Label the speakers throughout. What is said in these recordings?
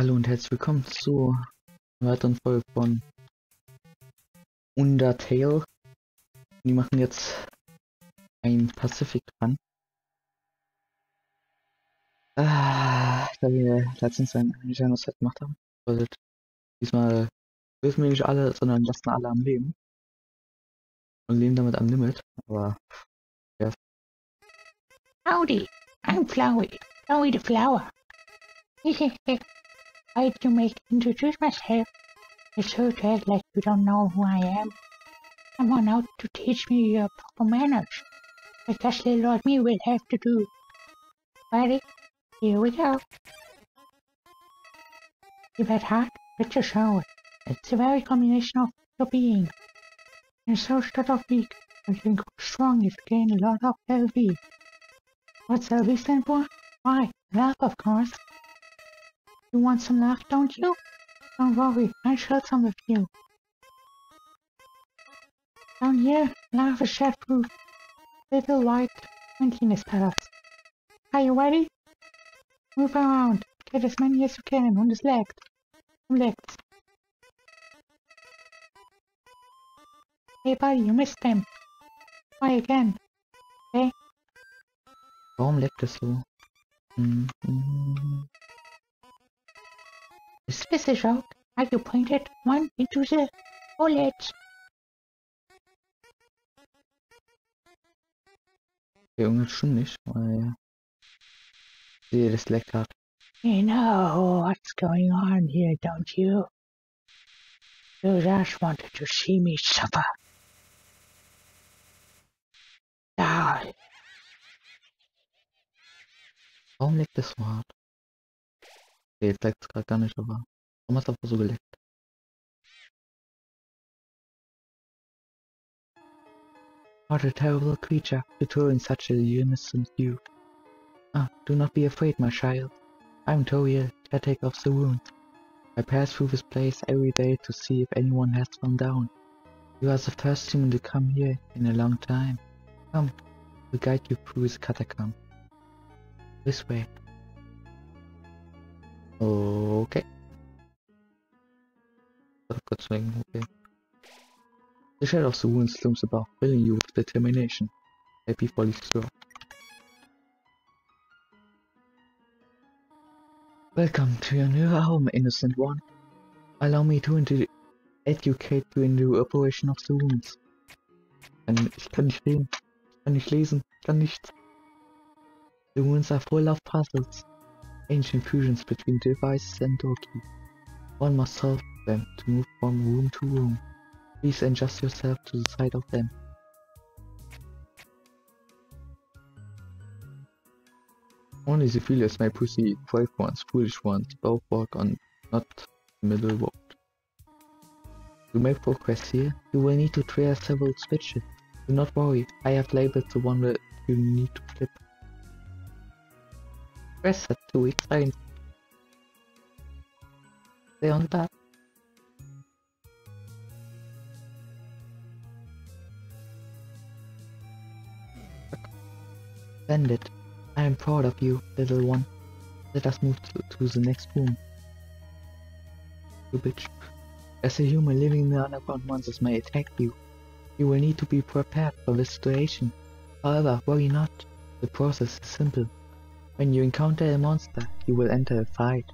Speaker 1: Hallo und herzlich willkommen zu einer weiteren Folge von Undertale. Die machen jetzt ein Pacific Run. Ah, da wir letztens ein Genocide gemacht haben, bedeutet diesmal dürfen wir nicht alle, sondern lassen alle am Leben. Und leben damit am Limit, aber ja.
Speaker 2: Howdy, I'm Flowey, Flowey the Flower. I'd to make introduce myself. It's so act like you don't know who I am. Someone out to teach me your proper manners. Because little old me will have to do. Ready? Here we go. Give that heart, let you show. It's a very combination of your being. And so start off weak, you can go strong if you gain a lot of LV. What's LV stand for? Why, love of course. You want some love, don't you? Don't worry, I shall some of you. Down here, love is shed proof. Little white emptiness palace. Are you ready? Move around, get as many as you can on this leg. Legs. Hey buddy, you missed them. Try again. Okay?
Speaker 1: Warum leckt es so? Hm, hm.
Speaker 2: Is this a joke? Are you pointed one into the?
Speaker 1: Okay, irgendwas stimmt nicht, weil sehe, das leckt hat.
Speaker 2: You know what's going on here, don't you? You just wanted to see me suffer. Die.
Speaker 1: Warum leckt es so hart? Okay, jetzt leckt es gerade gar nicht, aber warum hat es so geleckt? What a terrible creature to throw in such a innocent youth. Ah, do not be afraid, my child. I'm Toriel, caretaker of the ruins. I pass through this place every day to see if anyone has gone down. You are the first human to come here in a long time. Come, we'll guide you through this catacomb. This way. Okay. Got swing, okay. The shadow of the ruins looms above, filling you with determination. Happy folly slow. Welcome to your new home, innocent one. Allow me to educate you in the operation of the ruins. Kann, ich kann nicht reden, ich kann nicht lesen, kann nichts. The wounds are full of puzzles, ancient fusions between devices and door keys. One must solve them to move from room to room. Please adjust yourself to the side of them. Only the feelers may proceed, brave ones, foolish ones, both walk on not the middle road. To make progress here, you will need to clear several switches. Do not worry, I have labeled the one that you need to flip. Press that to explain. Stay on that. it. I am proud of you, little one. Let us move to, to the next room. You bitch. As a human living in the underground monsters may attack you, you will need to be prepared for this situation. However, worry not. The process is simple. When you encounter a monster, you will enter a fight.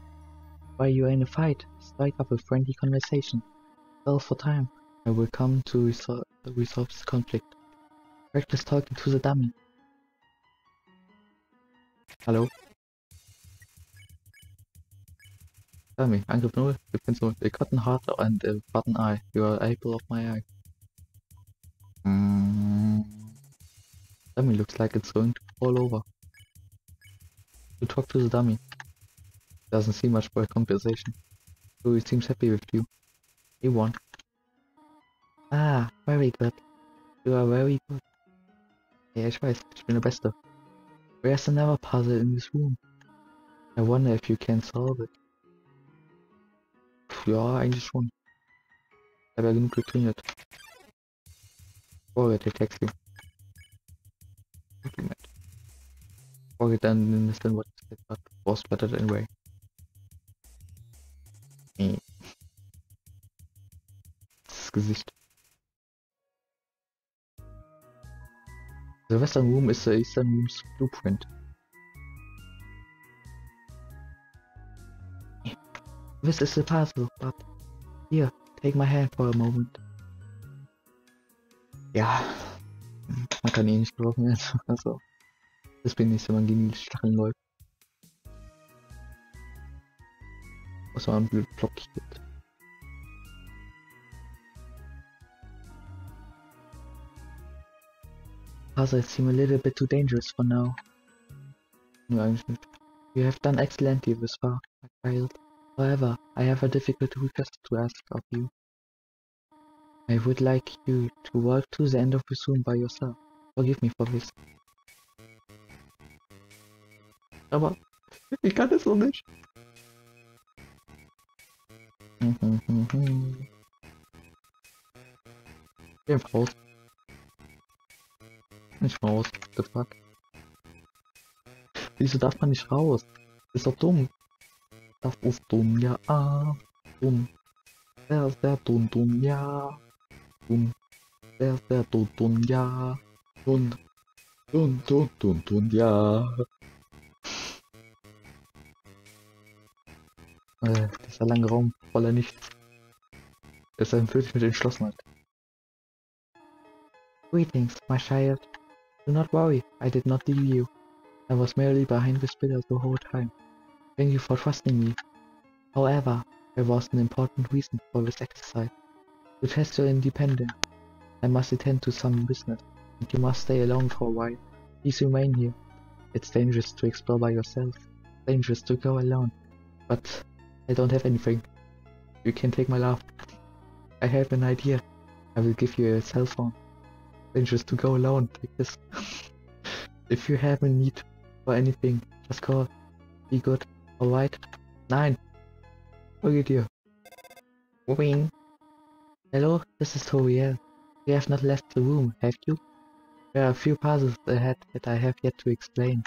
Speaker 1: While you are in a fight, strike up a friendly conversation. Well for time. I will come to resol resolve this conflict. Practice talking to the dummy. Hallo? Me, Angriff 0, Defense 0. A cotton heart and a button eye. You are apple of my eye. Mm. Dummy looks like it's going to fall over. You talk to the dummy. Doesn't seem much for a conversation. So he seems happy with you. He won. Ah, very good. You are very good. Ja, ich weiß, ich bin der Beste. Where's another puzzle in this room? I wonder if you can solve it. Puh, ja, eigentlich schon. Ich habe ja genug getrainiert. The text you. Okay, then understand what is the was better anyway. Das Gesicht. The Western Room is the äh, Eastern Room's blueprint. This is the puzzle, but here, take my hand for a moment. Ja, man kann ihn nicht brauchen, also. Das bin ich, wenn man gegen die Stacheln läuft. Was man blöd blockiert. Puzzles seem a little bit too dangerous for now. No, eigentlich nicht. You have done excellently this far, my child. However, I have a difficult request to ask of you. I would like you to walk to the end of the room by yourself. Forgive me for this. Aber ich kann es noch nicht. Geh raus. Nicht raus, the fuck. Wieso darf man nicht raus? Ist doch dumm. Das ist dumm, ja. Ah, dumm. Sehr, sehr dumm, dumm, ja. Dumm. Sehr, sehr dumm, dumm, ja. Dumm. Dumm, dumm, dumm, dumm, ja. Äh, dieser lange Raum voller Nichts. Es erfüllt sich mit Entschlossenheit. Greetings, my child. Do not worry, I did not leave you. I was merely behind this pillar the whole time. Thank you for trusting me. However, there was an important reason for this exercise. To test your independence, I must attend to some business, and you must stay alone for a while. Please remain here. It's dangerous to explore by yourself. Dangerous to go alone. But I don't have anything. You can take my laugh. I have an idea. I will give you a cell phone. Dangerous to go alone like this. if you have a need for anything, just call. Be good. Alright? Nine. Look at you. Wing. Hello, this is Toriel. You have not left the room, have you? There are a few puzzles ahead that I have yet to explain.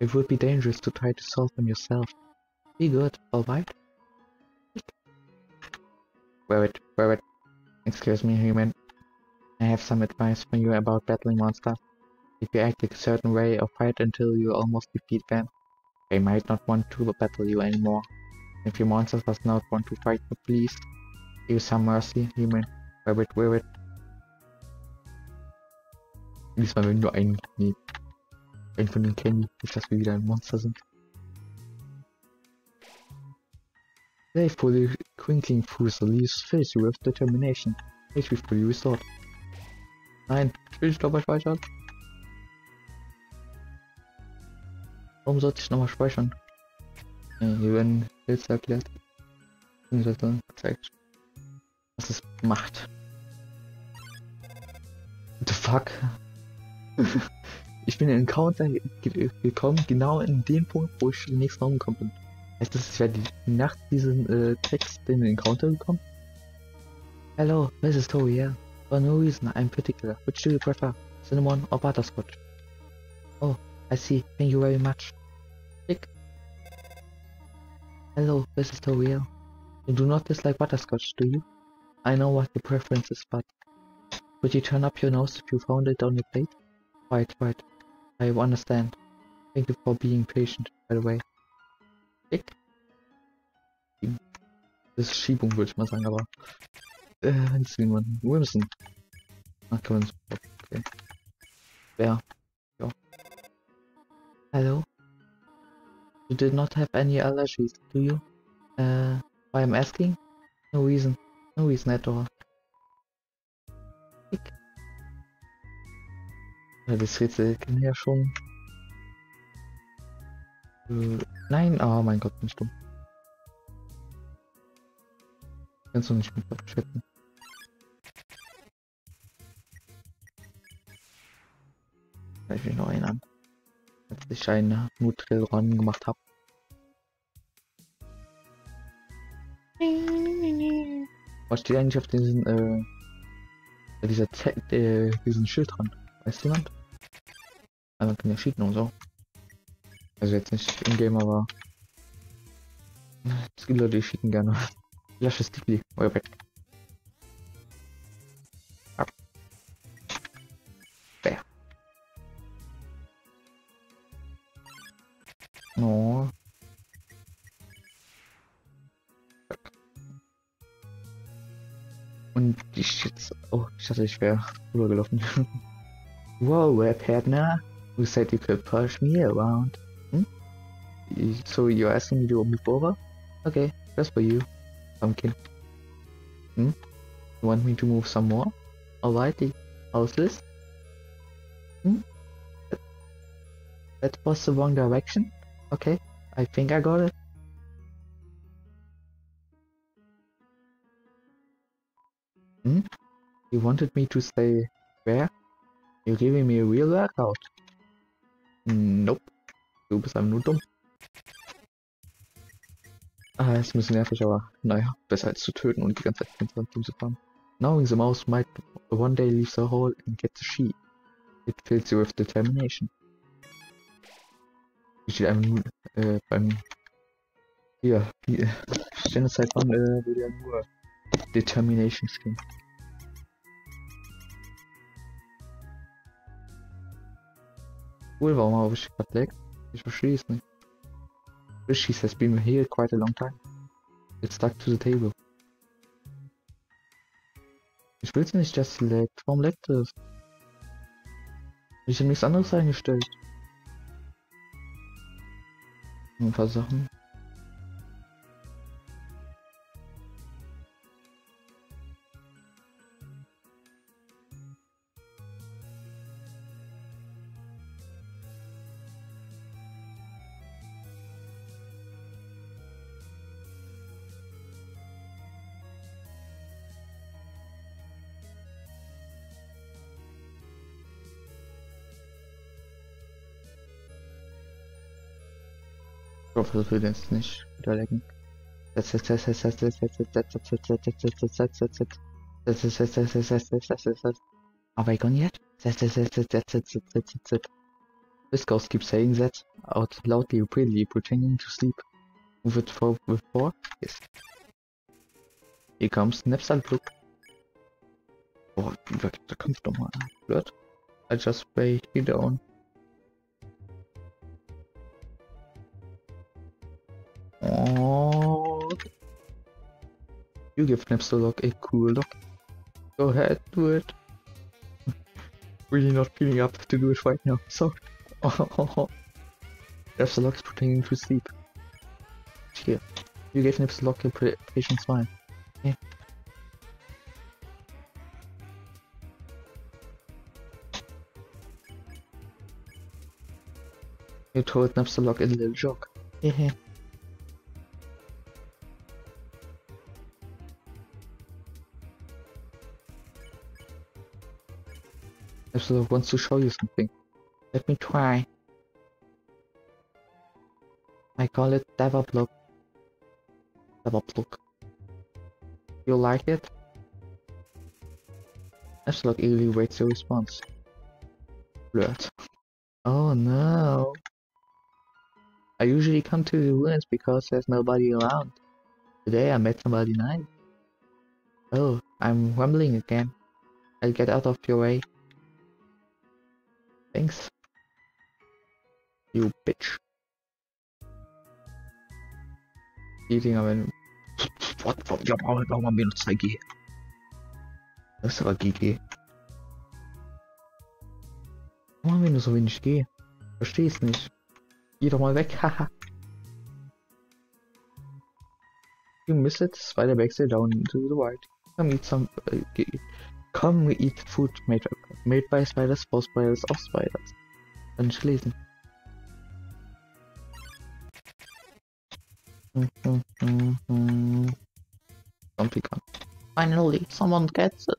Speaker 1: It would be dangerous to try to solve them yourself. Be good, alright? Wear it, wear it. Excuse me, human. I have some advice for you about battling monsters. If you act a certain way or fight until you almost defeat them, they might not want to battle you anymore. If your monster does not want to fight you, please use some mercy, human. Wear it, wear it. Diesmal will nur ein, nee, ein von den Candy, nicht dass wieder ein Monster sind. Playfully twinkling through the leaves fills you with determination. HP fully restored. Nein, ich will nicht nochmal speichern. Warum sollte ich nochmal speichern? Ja, hier werden Pilze erklärt. Beziehungsweise gezeigt, was es macht. What the fuck? ich bin in den Encounter ge gekommen, genau in dem Punkt, wo ich den nächsten Raum gekommen bin. Heißt das, ich werde nach diesem äh, Text in den Encounter gekommen? Hello, this is Tori, yeah. For no reason I'm particular. Which do you prefer? Cinnamon or butterscotch? Oh, I see. Thank you very much. Click. Hello, this is Toriel. You do not dislike butterscotch, do you? I know what your preference is, but... Would you turn up your nose if you found it on your plate? Right, right. I understand. Thank you for being patient, by the way. Klick. Das ist Schiebung, würde ich mal sagen, aber... Äh, ist jemand. Wilson. Ach, kann man Okay. Wer? Ja. Hello? You did not have any allergies, do you? Uh, why I'm asking? No reason. No reason at all. Ja, das Rätsel kennen ja schon. Äh, nein, oh mein Gott, bin ich dumm. Kannst du nicht mit. Kann ich mich noch erinnern. Als ich einen Nutril Run gemacht habe. Was steht eigentlich auf diesen, äh, dieser Z äh, diesen Schild dran? Weiß jemand? Kann ja cheaten und so. Also jetzt nicht in-game, aber es Leute, die schicken gerne Flasche Stickly, euer Bett. No. Und ich jetzt. Oh, ich dachte, ich wäre rübergelaufen. wow, Webhändler, who ne? said you could push me around? So you're asking me to move over? Okay, that's for you, pumpkin. Hmm? You want me to move some more? Alrighty, how's this? Hmm? That, that was the wrong direction? Okay, I think I got it. Hmm? You wanted me to stay where? You're giving me a real workout. Nope. Du bist einfach nur dumm. Ah, ist ein bisschen nervig, aber naja, besser als zu töten und die ganze Zeit seinem Team zu fahren. Knowing the mouse might one day leave the hole and get the sheep. It fills you with determination. Hier steht nur, äh, beim, hier, die Sternezeit von, äh, würde ja nur Determination stehen. Cool, warum habe ich gerade lag? Ich verstehe es nicht. Fishies has been here quite a long time. It's stuck to the table. Ich will's nicht, dass es leckt. Warum leckt es? Ich habe nichts anderes eingestellt. Ein paar Sachen. Are jetzt nicht gone yet? This ghost keeps saying that out loudly, really, pretending to sleep. Move it forward with four? Yes. Here comes Napstablook. Boah, da kommt nochmal. Blöd. I just pay down. Oh. You give Napstablook a cool look. Go ahead, do it. really not feeling up to do it right now. Sorry. Oh. Napstablook is pretending to sleep. Here. You gave Napstablook a patient smile. Yeah. You told Napstablook a little joke. Hehe. Napstablook wants to show you something. Let me try. I call it Dapper Blook. Devapluk. You like it? Napstablook eagerly waits your response. Flirt. Oh no. I usually come to the ruins because there's nobody around. Today I met somebody nice. Oh, I'm rumbling again. I'll get out of your way. Thanks. You bitch. Die Dinger werden... What? Ja, warum haben wir nur 2G? Das ist aber GG. Warum haben wir nur so wenig G? Versteh's nicht. Geh doch mal weg, haha. You miss it? Spider backstay down into the white. Come eat some... Uh, come eat food made, made by spiders for spiders of spiders. Kann ich lesen. Zombie gun. Finally, someone gets it.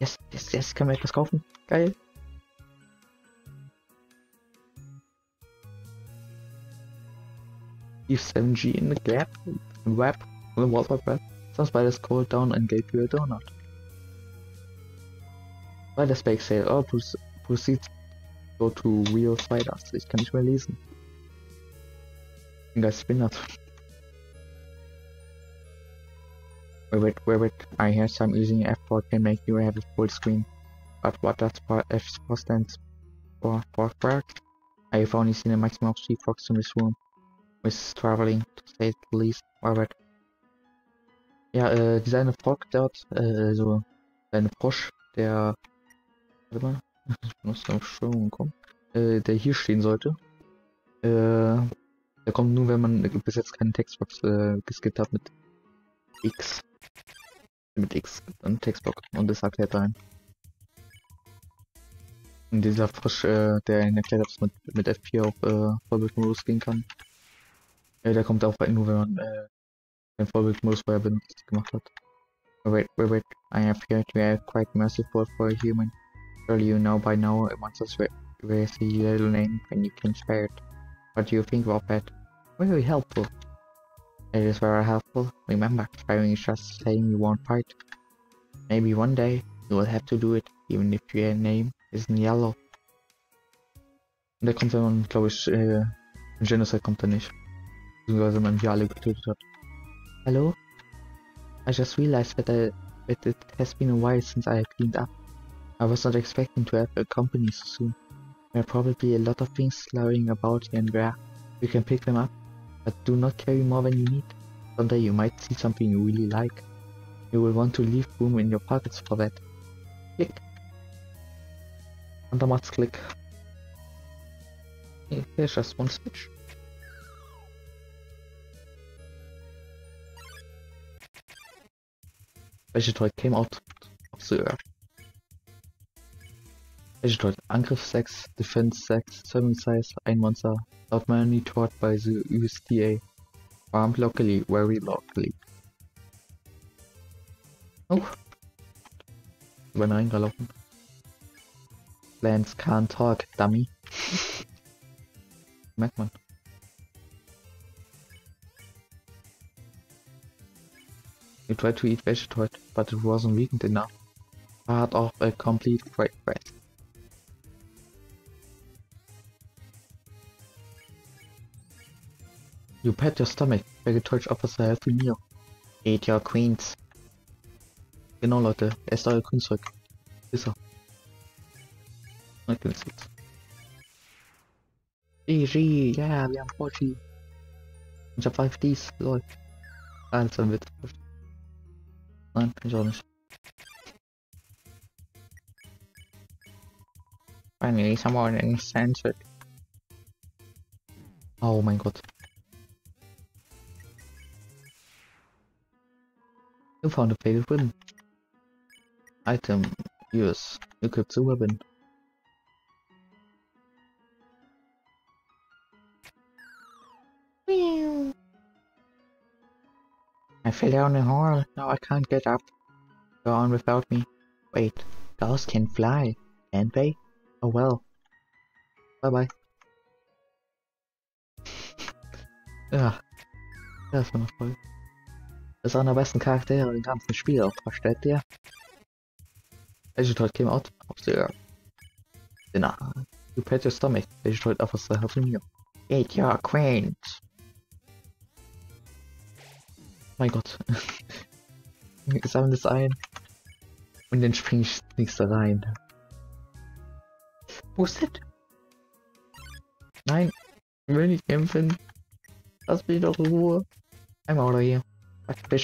Speaker 1: Yes, yes, yes, können wir etwas kaufen? Geil. Leave 7G in the gap, web, the World Wide Web. Some spiders called down and gave you a donut. Spider Spake oh, proce- proceeds go to real spiders. Ich kann nicht mehr lesen. Bin ganz behindert. Wait, wait, wait, wait. I hear some using F4 can make you have a full screen. But what does F4 stand for? For work? I have only seen a maximum of three frogs in this room. Mrs. Traveling, to say the least. Alright. Ja, äh, dieser eine Frog dort, äh, so, ein Frosch, der, warte mal, ich muss auf Strömung kommen, äh, der hier stehen sollte, äh, der kommt nur, wenn man bis jetzt keinen Textbox, äh, geskippt hat mit X. Mit X, dann Textbox, und das erklärt ein. Und dieser Frosch, äh, der ihn erklärt hat, dass man mit F4 auf, äh, Vollbildmodus gehen kann, äh, der kommt auch nur, wenn man, äh, den Vollbildmodus vorher benutzt gemacht hat. Wait, wait, wait. I appear to be quite merciful for a human. Surely you know by now a monster's very little name and you can spare it. What do you think about that? Very helpful. It is very helpful. Remember, sparing is just saying you won't fight. Maybe one day you will have to do it, even if your name isn't yellow. Der kommt, man, glaube ich, äh, Genocide kommt er nicht. Beziehungsweise getötet hat. Hello? I just realized that, I, that it has been a while since I cleaned up. I was not expecting to have a company so soon. There are probably a lot of things lying about here and there. You can pick them up, but do not carry more than you need. Someday you might see something you really like. You will want to leave room in your pockets for that. Click. Und dann macht's Klick. Here's just one switch. Vegetatoid came out of the earth. Vegetatoid Angriff 6, Defense 6, Serving Size 1 Monster, not monitored by the USDA. Farmed locally, very locally. Oh. Über reingelaufen. Plants can't talk, dummy. Merkt man. You tried to eat Vegetatoid, but it wasn't weakened enough. Part of a complete great rest. You pat your stomach, Vegetatoid offers a healthy meal. Eat your queens. Genau Leute, esst eure Kunstzeug. Ist er. Das jetzt. GG, ja, wir haben 4G. Ich hab 5Ds, lol. Ah, das war ein Witz. Nein, ich auch nicht. Finally, someone censored. Oh mein Gott. You found a fatal weapon. Item. Use. Equip the weapon. I fell down a hole. Now I can't get up. Go on without me. Wait, ghosts can fly, can't they? Oh well. Bye bye. ja. Das war noch voll. Das ist einer der besten Charaktere im ganzen Spiel, versteht ihr? Vegetatoid came out of the earth. Dinner. You pat your stomach. Vegetatoid offers a healthy meal. Eat your quaint. Mein Gott. Ich sammle das ein. Und dann spring ich das nächste rein. Wo ist das? Nein. Ich will nicht kämpfen. Lass mich doch in Ruhe. I'm out of here. Fuck this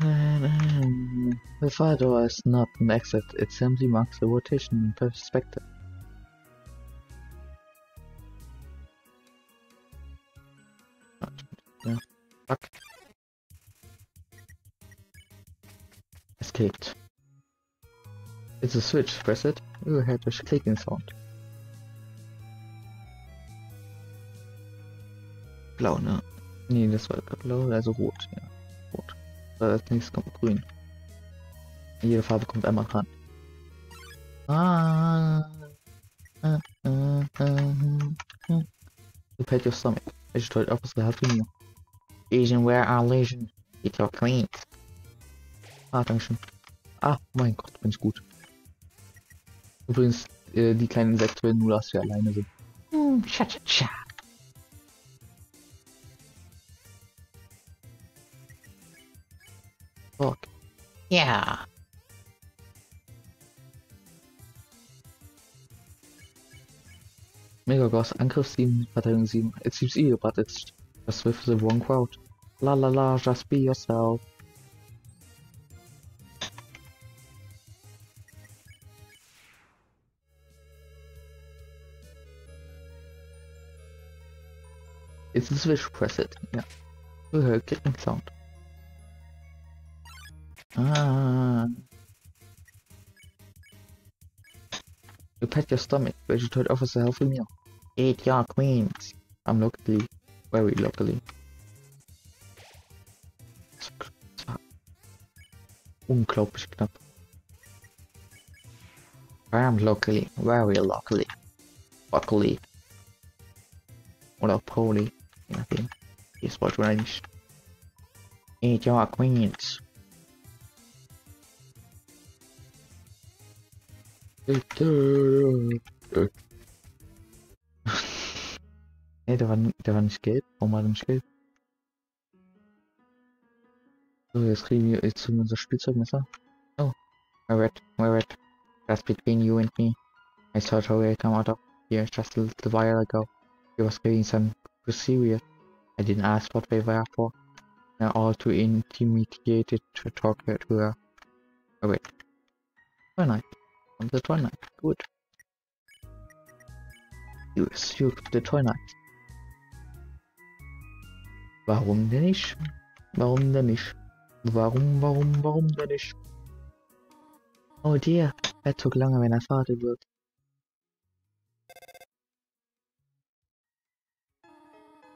Speaker 1: shit, I'm. The fire door is not an exit, it simply marks a rotation in perspective. Yeah. Fuck. Escaped. It's a switch, press it. You heard a clicking sound. Blau, ne? Nee, das war blau, also rot, ja. Rot. Als nächstes kommt grün. Jede Farbe kommt einmal ran. Ah. Uh, uh, uh, you pat your stomach. Told officer helping you. Asian, where are Legion? Get your queens. Ah, dankeschön. Ah, mein Gott, bin ich gut. Übrigens, äh, die kleinen Insekten nur, dass wir alleine sind.
Speaker 2: Hm, cha cha cha.
Speaker 1: Yeah. Megagoss Angriffsteam Verteidigung 7. It seems eager, but it's just with the wrong crowd. La la la, just be yourself. It's a switch, press it. Yeah. We hear a clicking sound. Ah. You pat your stomach, Vegetarian offers a healthy meal. Eat your queens. I'm locally, very locally. Unglaublich knapp. I'm locally, very locally. Locally. Oder Poli, je nachdem. Ihr wollt oder nicht. Eat your queens. Nee, der war, der war nicht gelb. Warum war der nicht gelb? So, jetzt kriegen wir jetzt unser Spielzeugmesser. Oh, my red, my red. That's between you and me. I saw Joey come out of here just a little while ago. He was getting some serious. I didn't ask what they were for. They're all too intimidated to talk to her. Oh wait. Very nice. On the toy night. Good. You the toy night. Warum denn nicht? Warum denn nicht? Warum, warum, warum denn nicht? Oh dear, er took longer than I thought it would.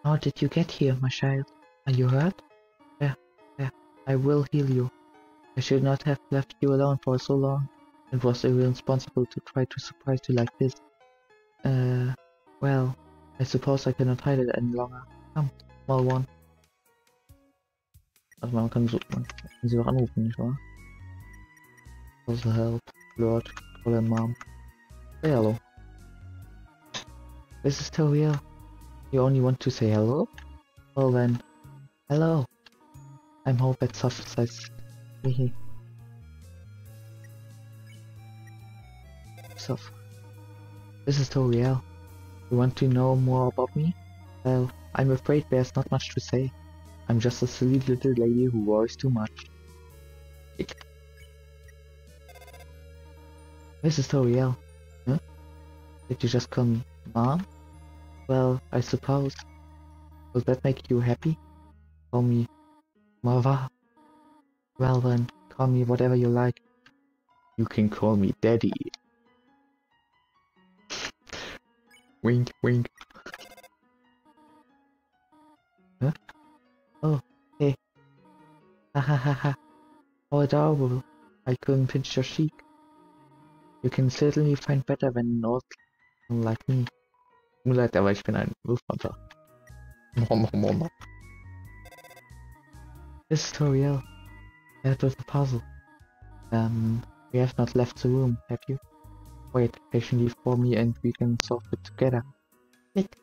Speaker 1: How did you get here, my child? Are you hurt? Yeah, yeah, I will heal you. I should not have left you alone for so long. It was irresponsible to try to surprise you like this. Uh, well, I suppose I cannot hide it any longer. Come, small one. Also man kann, so, man kann sie auch anrufen, nicht wahr? Also help, Lord, call her mom. Say hello. This is Toriel. You only want to say hello? Well then, hello. I'm hope at soft. Soft. This is Toriel. You want to know more about me? Well, I'm afraid there's not much to say. I'm just a silly little lady who worries too much. This is Toriel. Huh? Did you just call me Mom? Well, I suppose. Will that make you happy? Call me Mother? Well then, call me whatever you like. You can call me Daddy. Wink, wink. Huh? Oh, hey. Ha ha ha ha. How adorable. I couldn't pinch your cheek. You can certainly find better than an old like me. Leid, aber ich bin ein Wurfmonster. This is Toriel. That was the puzzle. Um, we have not left the room, have you? Wait patiently for me and we can solve it together. Click.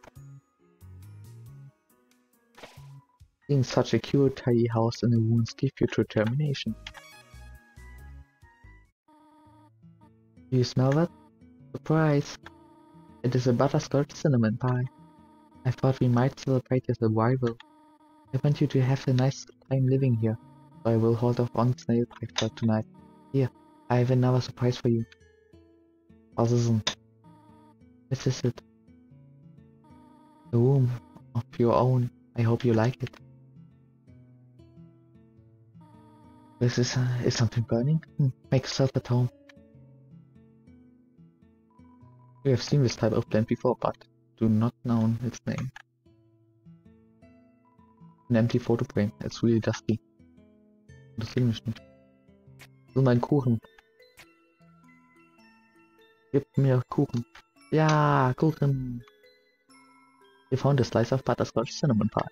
Speaker 1: Seeing such a cute, tidy house in the ruins give you determination. Do you smell that? Surprise! It is a butterscotch cinnamon pie. I thought we might celebrate your survival. I want you to have a nice time living here, so I will hold off on snail pie for tonight. Here, I have another surprise for you. Denn? This is it. A room of your own. I hope you like it. This is, uh, is something burning? Hmm. Make yourself at home. We have seen this type of plant before, but do not know its name. An empty photo frame. It's really dusty. Interessiert mich nicht. So mein Kuchen. Gib mir Kuchen. Ja, Kuchen. We found a slice of butterscotch cinnamon pie.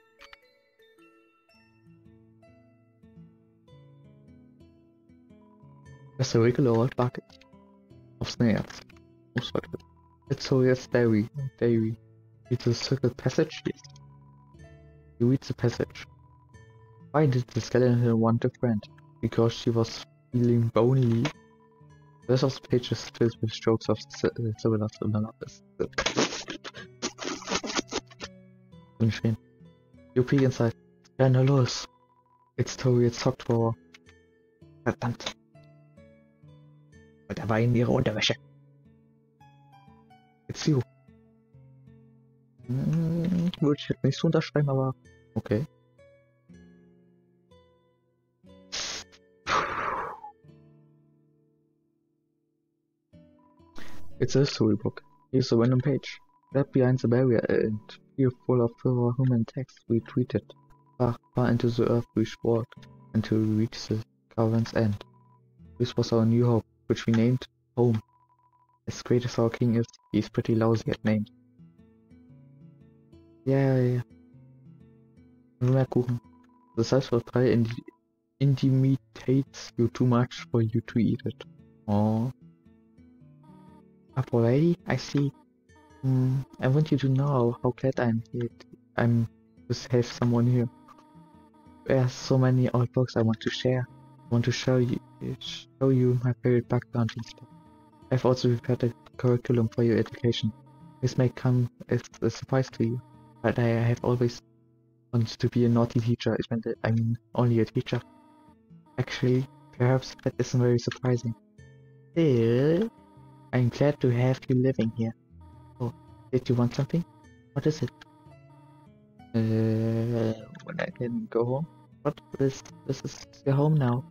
Speaker 1: Just a regular old bucket of snails. Oh, sorry. It's so yes, dairy, dairy. It's a circular passage, yes. You read the passage. Why did the skeleton want a friend? because she was feeling bonely. Rest of page is filled with strokes of similar similarities. Bin schön. You peek inside. Los. It's Tori, it's Drawer. Verdammt. Und er war in ihrer Unterwäsche. It's you. Hm, würde ich jetzt nicht so unterschreiben, aber okay. It's a storybook. Here's a random page. Left behind the barrier and fearful of further human text we tweeted far, far into the earth we walked until we reached the cavern's end. This was our new hope, which we named Home. As great as our king is, he's pretty lousy at names. Yeah, yeah, yeah. Nur mehr Kuchen. The size for pie indi intimidates you too much for you to eat it. Oh. Up already? I see. Mm, I want you to know how glad I'm here. I'm to have someone here. There's so many old books I want to share. I want to show you, show you my favorite background and stuff. I've also prepared a curriculum for your education. This may come as a surprise to you, but I have always wanted to be a naughty teacher. I mean, only a teacher. Actually, perhaps that isn't very surprising. Still, I'm glad to have you living here. Oh, did you want something? What is it? Uh, when I can go home? What? This, this is your home now.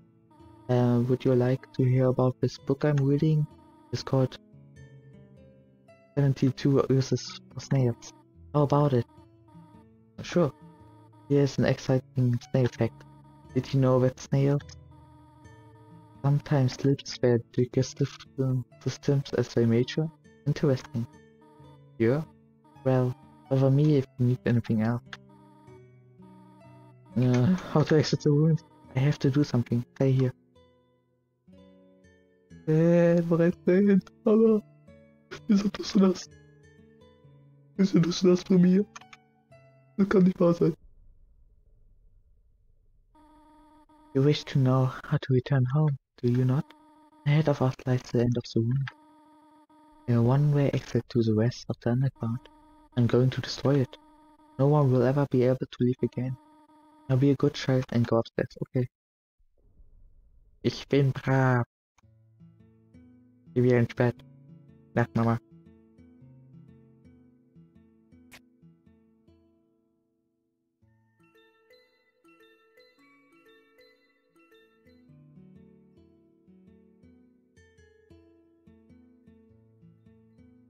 Speaker 1: Uh, would you like to hear about this book I'm reading? It's called 72 Uses for Snails. How about it? Sure. Here's an exciting snail fact. Did you know that snails sometimes live their digestive systems as they mature? Interesting. Yeah? Well, over me if you need anything else. Uh, how to exit the room? I have to do something. Stay here. Äh, bereits dahin, aber wieso tust du das? Wieso tust du das von mir? Kann nicht wahr sein. You wish to know how to return home, do you not? Ahead of us lies the end of the room. A one-way exit to the west of the underground. I'm going to destroy it. No one will ever be able to leave again. Now be a good child and go upstairs, okay? Ich bin brav. Geh wieder ins Bett. Nacht, Mama.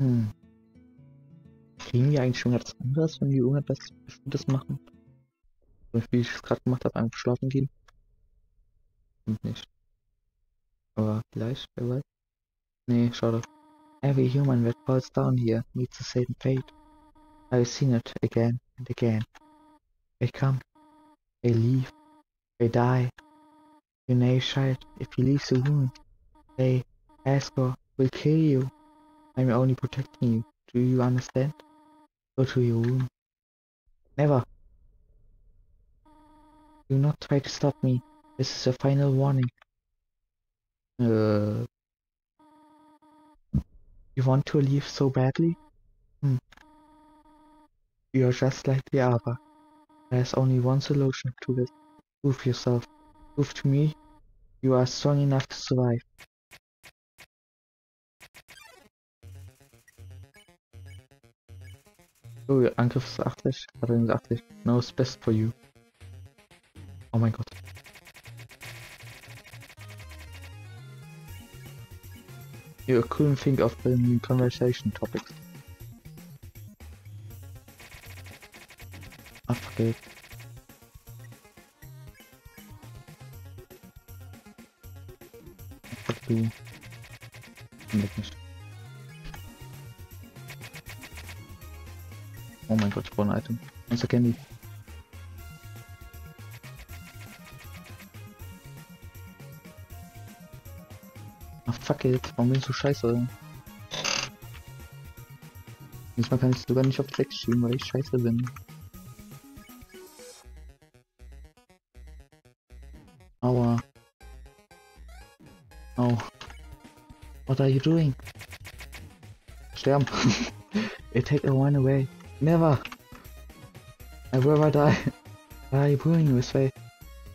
Speaker 1: Hm. Kriegen wir eigentlich schon ganz anderes, wenn wir irgendetwas Bestimmtes machen? Wie ich es gerade gemacht habe, einfach schlafen gehen? Und nicht. Aber vielleicht, wer weiß. Nee, schade. Every human that falls down here meets the same fate. I've seen it again and again. They come, they leave, they die. You know, child, if you leave the room, they ask or will kill you. I'm only protecting you. Do you understand? Go to your room. Never. Do not try to stop me. This is a final warning. Uh, you want to leave so badly? Hmm. You're just like the other. There's only one solution to this. Prove yourself. Prove to me you are strong enough to survive. Oh, Angriff ist 80, Verteidigung ist 80. No, it's best for you. Oh mein Gott. You couldn't think of any conversation topics. Ah, fuck. Oh mein Gott, Spawn Item. Unser Candy. Ah fuck it, warum bin ich so scheiße? Diesmal kann ich sogar nicht auf 6 schieben, weil ich scheiße bin. Aua. Oh. What are you doing? Sterben. It take a one away. Never. I will never die. Why are you pulling this way?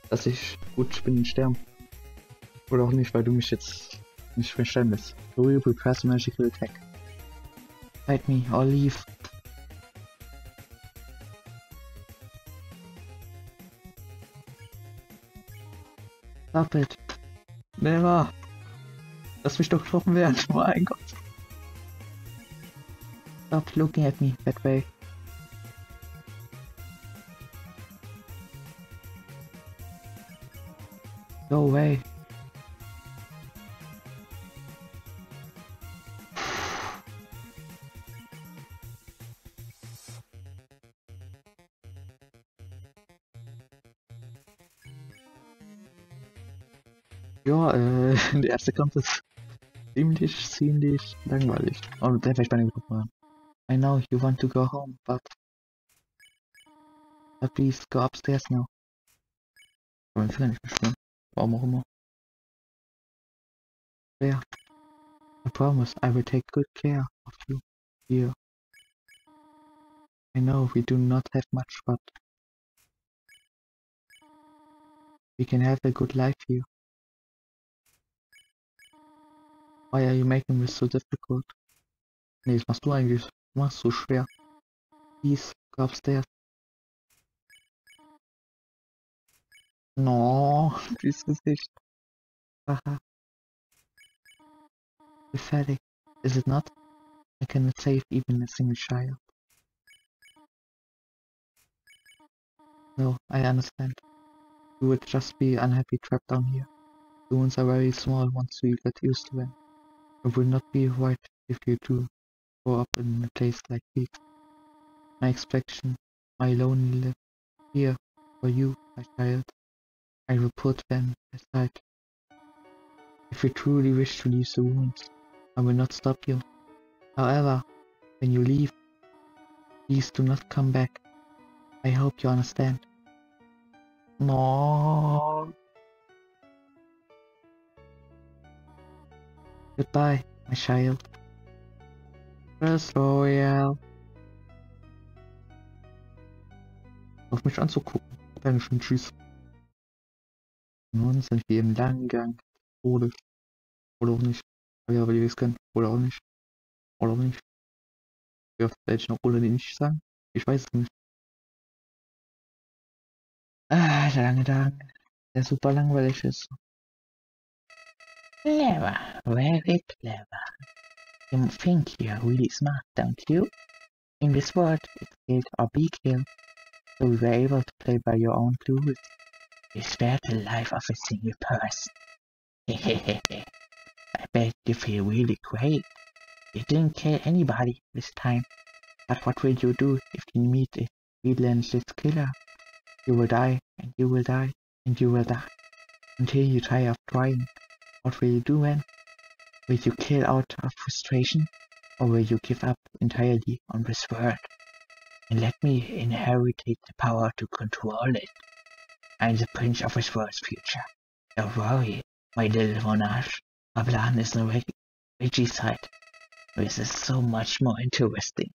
Speaker 1: Dass ich gut bin in sterben. Oder auch nicht, weil du mich jetzt nicht verstehen lässt. So will prepare magical attack. Fight me or leave. Stop it. Never. Lass mich doch getroffen werden. Mein Gott. Stop looking at me that way. Go away. Ja, äh, der erste Kampf ist ziemlich, ziemlich langweilig. Und der den Gruppen. I know you want to go home, but... But please go upstairs now. Ich nicht. Immer. There. I promise I will take good care of you here. I know we do not have much, but... We can have a good life here. Why are you making this so difficult? Nee, das machst du eigentlich. Du machst so schwer. Please, go upstairs. No, dieses Gesicht. Haha. Pathetic, is it not? I cannot save even a single child. No, I understand. You would just be unhappy trapped down here. The ruins are very small once you get used to them. It would not be right if you do grow up in a place like this. My expectation, my lonely life here for you, my child. I will put them aside. If you truly wish to leave the ruins, I will not stop you. However, when you leave, please do not come back. I hope you understand. No. Goodbye, my child. Press Royal. Auf mich anzugucken. Dankeschön, tschüss. Nun sind wir im langen Gang. Oder. Oder auch nicht. Ja, weil ihr es kennt. Oder auch nicht. Oder auch nicht. Ja, werde ich noch oder nicht sagen? Ich weiß es nicht. Ah, der lange Tag. Der super langweilig ist.
Speaker 2: Clever, very clever. You think you're really smart, don't you? In this world, it's killed or be killed, so we were able to play by your own rules. You spared the life of a single person. I bet you feel really great. You didn't kill anybody this time. But what will you do if you meet a relentless killer? You will die, and you will die, and you will die, until you tire of trying. What will you do then? Will you kill out of frustration, or will you give up entirely on this world and let me inherit the power to control it? I'm the prince of this world's future. Don't worry, my little monarch. My plan is the regicide. This is so much more interesting.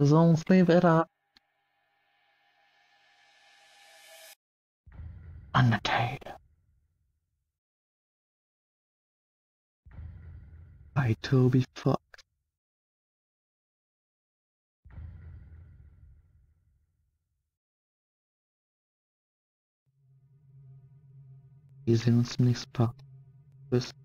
Speaker 1: Songs leave it up.
Speaker 2: Undertale.
Speaker 1: By Toby uns im nächsten Part. Tschüss.